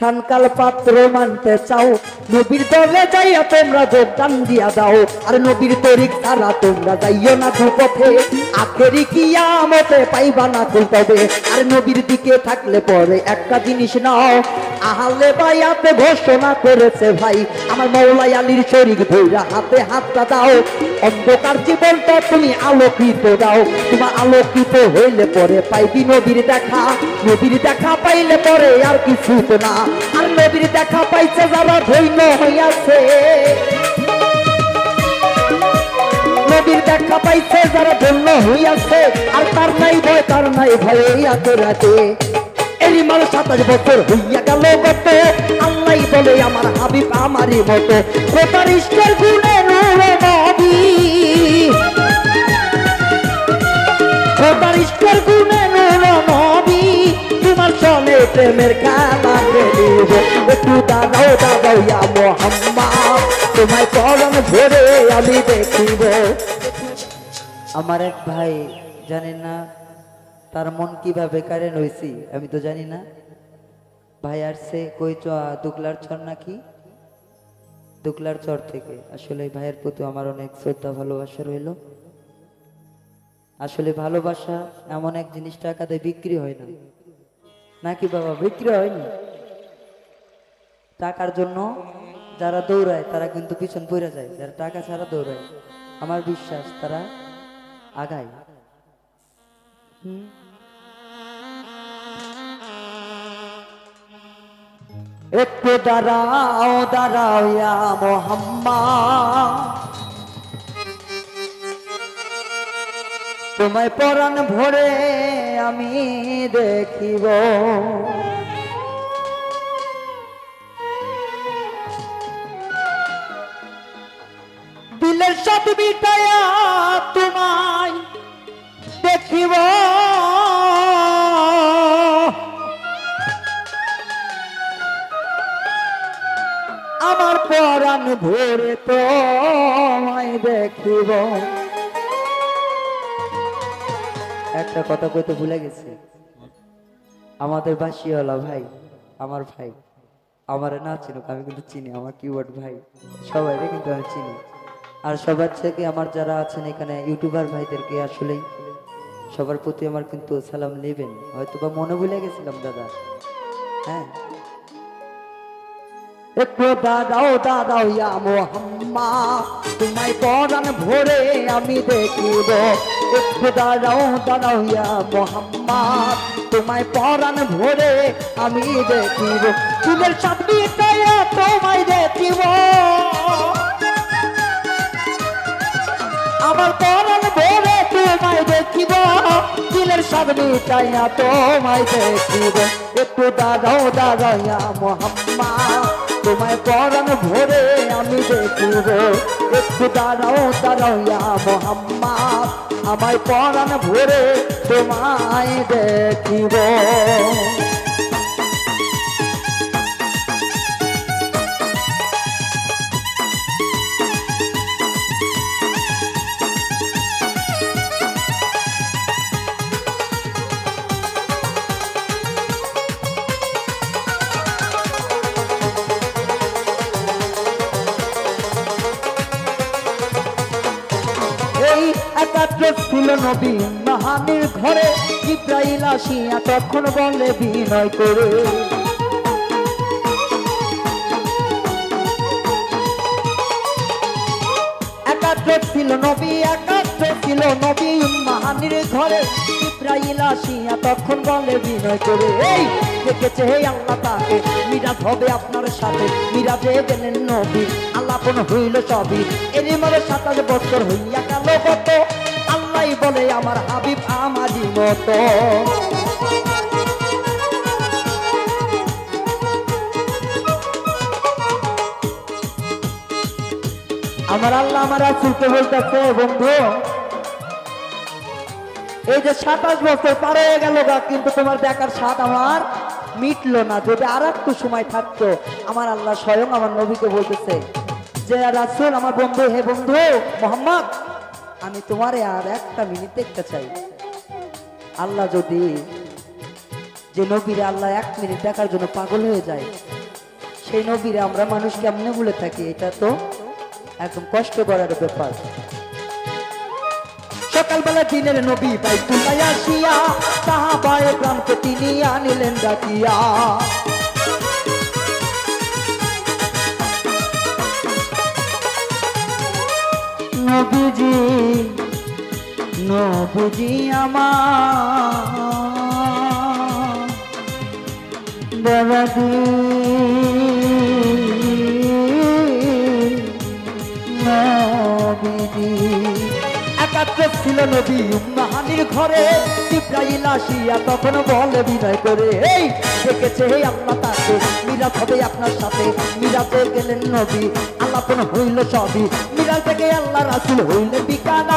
খানকাল পাত্র মানতে চাও, নবীর দলে যাইয়া তোমরা যোগদান দিয়া দাও। আর নবীর তরিক তারা তোমরা যাইও না পথে আখেরি কিয়ামতে পাইবা না তবে আর নবীর দিকে থাকলে পরে একটা জিনিস নাও, আহালে বাইয়াতে ঘোষণা করেছে ভাই, আমার মৌলাই আলীর শরীর ধৈরা হাতে হাতটা দাও। অন্ধকার জীবনটা তুমি আলোকিত দাও। তোমার আলোকিত হইলে পরে পাইবি নবীর দেখা নবীর দেখা পাইলে পরে আর কিছু না। আর নবীর দেখা পাইছে যারা ধৈন্য হইয়াছে। নবীর দেখা পাইছে যারা ধন্য হইয়াছে, আর তার নাই ভয়, তার নাই ভয় এই আতরাতে এরই মাল সাতাশ বছর হইয়া গেল গত, আল্লাহ বলে আমার হাবিব আমারই মতো। কোথার ইষ্টের গুণে নূর নবী? খোদার ইষ্টের প্রেমের খেলিব একটু দাদাও দাদাও ইয়া মোহাম্মদ তোমায় চরণ ধরে আমি দেখিব। আমার এক ভাই জানেন না তার মন কীভাবে কারেন হয়েছি আমি তো জানি না। ভাই আসছে, কই দুকলার চর নাকি? দুকলার চর থেকে। আসলে ভাইয়ের প্রতি আমার অনেক শ্রদ্ধা, ভালোবাসা রইল। আসলে ভালোবাসা এমন এক জিনিস টাকাতে বিক্রি হয় না। নাকি বাবা বিক্রি হয়নি? টাকার জন্য যারা দৌড়ায়, তারা কিন্তু পিছন পড়ে যায়। যারা টাকা ছাড়া দৌড়ায়, আমার বিশ্বাস তারা আগায়। একটু দাঁড়াও দাঁড়াও ইয়া মোহাম্মদ। তোমায় পরাণ ভরে আমি দেখিব। দিলের সব মিটায়া তোমায় দেখিব। আমার পরাণ ভরে তোমায় দেখিব। একটা কথা কইতে ভুলে গেছি। আমাদের বাসিওয়ালা ভাই, আমার ভাই, আমার না চিনুক, আমি কিন্তু চিনি, আমার কিওয়ার্ড ভাই সবাই কিন্তু আমি চিনি। আর সবার থেকে আমার যারা আছেন এখানে ইউটিউবার ভাইদেরকে আসলেই, সবার প্রতি আমার কিন্তু সালাম নেবেন। হয়তো বা মনে ভুলে গেছিলাম, দাদা। হ্যাঁ? একটু দাদাও দাদাও মোহাম্মা তোমায় পরাণ ভরে আমি দেখিব। একটু দাদাও দাদাও মোহাম্মা তোমায় পরাণ ভরে আমি দেখিব। চুলের সামনে তোমায় দেখিব। আমার পরাণ ভরে তোমায় দেখিব। দিলের সামনে চাইয়া তোমায় দেখিব। একটু দাদাও দাদাও ইয়া মোহাম্মা তোমায় পরাণ ভরে আমি দেখব। একটু দাঁড়াও দাঁড়াও ইয়া মোহাম্মদ। আমায় পরাণ ভরে তোমায় দেখিব। ছিল নবী মাহানির ঘরে। ইব্রাহিল আসিয়া তখন বলে, বিনয় করে। ছিল নবী, একাত্র ছিল নবী মাহানির ঘরে। আসিয়া তখন বলে, বিনয় করে। এই, দেখেছে হে আল্লাহ তাকে। মিরাজ হবে আপনার সাথে। মিরাজে গেলেন নবী আল্লাহ কোন হইল সবই। এরই মনে সাতাশ বছর হইয়া গেল। মতো আমার আল্লাহ আমার রাসুলকে বলতেছে, বন্ধু, এই যে সাতাশ বছর পার হয়ে গেল গা, কিন্তু তোমার দেখার স্বাদ আমার মিটলো না। যদি আর একটু সময় থাকতো, আমার আল্লাহ স্বয়ং আমার নবীকে বলতেছে যে, রাসুল আমার বন্ধু, হে বন্ধু মোহাম্মদ, আমি তোমারে আর একটা মিনিট দেখতে চাই। আল্লাহ যদি যে নবীরে আল্লাহ এক মিনিট দেখার জন্য পাগল হয়ে যায়, সেই নবীরে আমরা মানুষ কেমনে বলে থাকি? এটা তো একদম কষ্ট করার ব্যাপার। সকালবেলা দিনের নবী পাই তুলাই আসিয়া তাহা বায়ে গ্রামকে তিনি আনিলেন ডাকিয়া। নবীজি নবীজি আমার। বাবাজি নবীজি ছিল নবী উম্মাহানির ঘরে, ইব্রাহিম আসিয়া তখন বলে বিনয় করে, এই, দেখেছে হে আল্লাহ তাকে। মিরাজ হবে আপনার সাথে। মিরাজে গেলেন নবী। আল্লাপন হইল সবই। মিরাজ থেকে আল্লাহ রাসুল হইলে বিকানা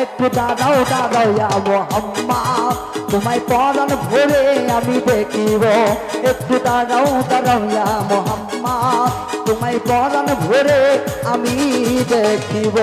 একটু দাঁড়াও দাঁড়াও মোহাম্মা। তোমায় পরান ভরে আমি দেখিব। একটু দাঁড়াও দাঁড়াও মোহাম্মা। তোমায় পরান ভরে আমি দেখিব।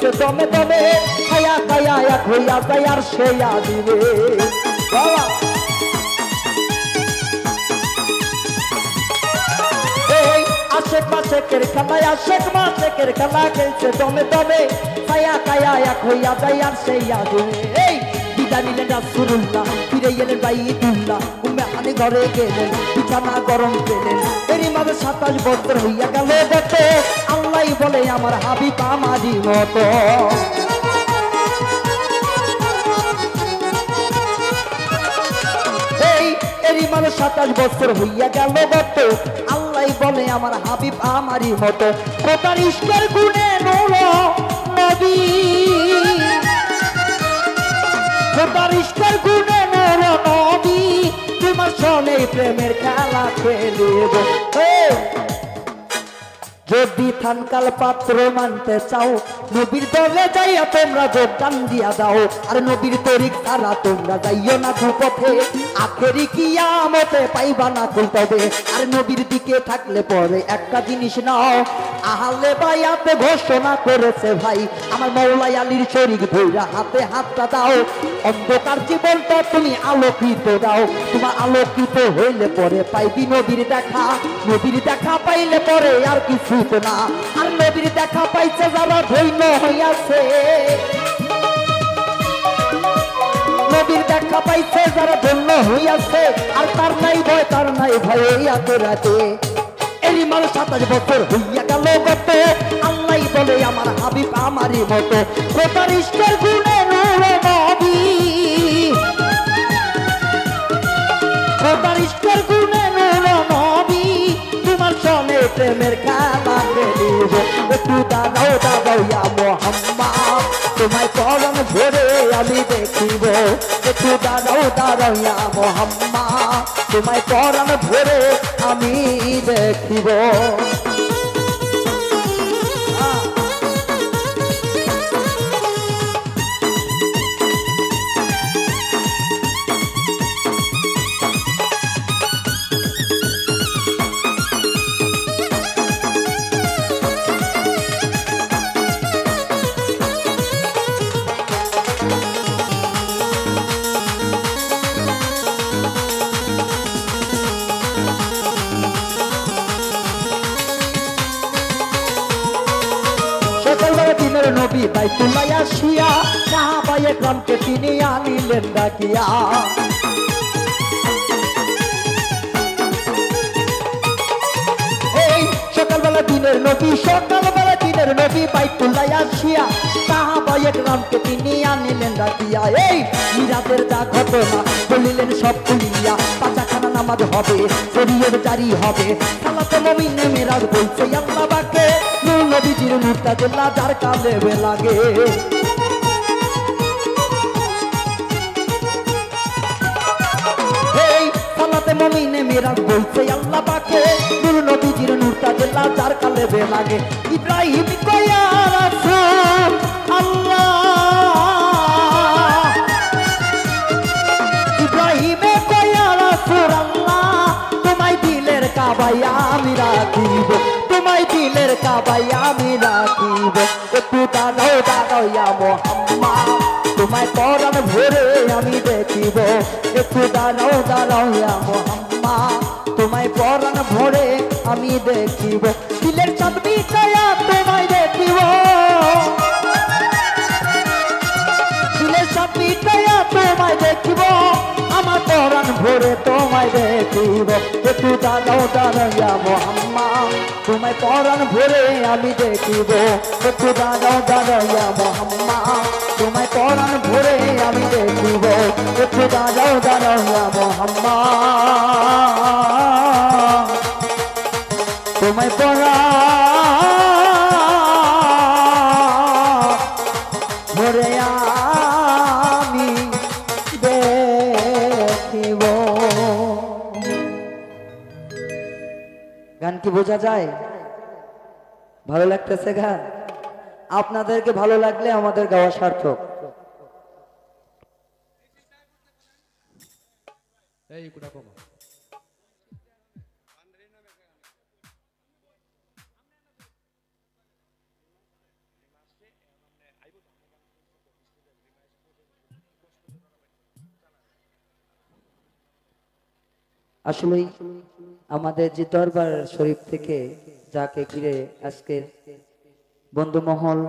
খেলছে দমে দমে খায়া খায়া এক হইয়া যায় আর সে দিবে বাবা। এই আশেপাশের খেলায়, আশেক মাসেকের খেলা খেলছে দমে দমে খায়া খায়া এক হইয়া যায় আর সে দিবে এই, বিদায় নিলেন রাসুল্লাহ ফিরে এলেন বাইদুল্লাহ উম্মে হানি ঘরে গেলেন, বিছানা গরম পেলেন। এরই মাঝে সাতাশ বছর হইয়া গেল দেখো আল্লাহ বলে আমার হাবিব আমারই মতো। সাতাশ বছর হইয়া গেল আল্লাহ বলে আমার হাবিব আমারই কোথার ইষ্টের গুণে নূর নবী? খোদার ইষ্টের গুণে নবী? তোমার সনে প্রেমের খেলা এই, যদি থানকাল পাত্র মানতে চাও, নবীর দলে যাইয়া তোমরা যোগদান দিয়া দাও। আর নবীর তরিক ছাড়া তোমরা যাইও না দুপথে আখেরি কিয়ামতে পাইবা না তবে আর নবীর দিকে থাকলে পরে একটা জিনিস নাও, আহালে বাইয়াতে ঘোষণা করেছে ভাই, আমার মৌলাই আলীর শরীর ধৈরা হাতে হাতটা দাও। অন্ধকার জীবনটা তুমি আলোকিত দাও। তোমার আলোকিত হইলে পরে পাইবি নবীর দেখা নবীর দেখা পাইলে পরে আর কিছু তো না। আর দেখা পাইছে যারা ধৈন্য হইয়াছে। নবীর দেখা পাইছে যারা ধন্য হইয়াছে। আর তার নাই ভয়, তার নাই ভয় ইয়াতে রাতে এরই মানে সাতাশ বছর হইয়া গেল গত। আল্লাহ বলে, আমার হাবিব আমারই মতো। কোথার ইষ্টের গুণে প্রেমের খেলা খেলিব একটু দাদাও দাদাইয়া মোহাম্মা তোমায় করণ ভরে আমি দেখিব একটু দাদাও দাদাইয়া মোহাম্মা তোমায় করণ ভরে আমি দেখিব গ্রামকে তিনি আনিলেন ডাকিয়া। এই সকালবেলা দিনের নবী সকালবেলা দিনের নবী বাইতুল্লাহ আসিয়া সাহাবায়ে গ্রামকে তিনি আনিলেন ডাকিয়া। এই মিরাদের যা ঘটনা, বলিলেন, সব খুলিয়া পাঁচাখানা নামাজ হবে শরীরের জারি হবে। সালাতে মমিনে মেরাজ বলছে, আল্লাহ বাকে নবীজির মুর্তাজুল্লাহ যার কালে লাগে। জেলা যার কালে বে লাগে। ইব্রাহিম কয়া আল্লাহ। ইব্রাহিমে কয়া রাসূল, আল্লাহ। তোমায় দিলের কাবাই আমি রাখিব, তোমায় দিলের কাবাই আমি রাখিব। একটু দাঁড়াও দাঁড়াও মোহাম্মদ, তোমায় পরাণ ভরে আমি দেখিব। একটু দাঁড়াও দাঁড়াও মোহাম্মদ, তোমায় পরাণ ভরে আমি দেখিব। দিলের চাঁদবি ছায়া তোমায় দেখিব। দিলের চাঁদবি ছায়া তোমায় দেখিব। আমার পরাণ ভরে তোমায় দেখিব। একটু দাঁড়াও দাঁড়াও ইয়া মোহাম্মদ তোমায় পরাণ ভরে আমি দেখিব। একটু দাঁড়াও দাঁড়াও ইয়া মোহাম্মদ তোমায় পরাণ ভরে আমি দেখিব। একটু দাঁড়াও দাঁড়াও ইয়া মোহাম্মদ তোমায় পরাণ ভরে আমি দেখিব। গান কি বোঝা যায়? ভালো লাগতেছে গান? আপনাদেরকে ভালো লাগলে আমাদের গাওয়া সার্থক। এই আসলে আমাদের যে দরবার শরীফ থেকে যাকে ঘিরে আজকের বন্ধুমহল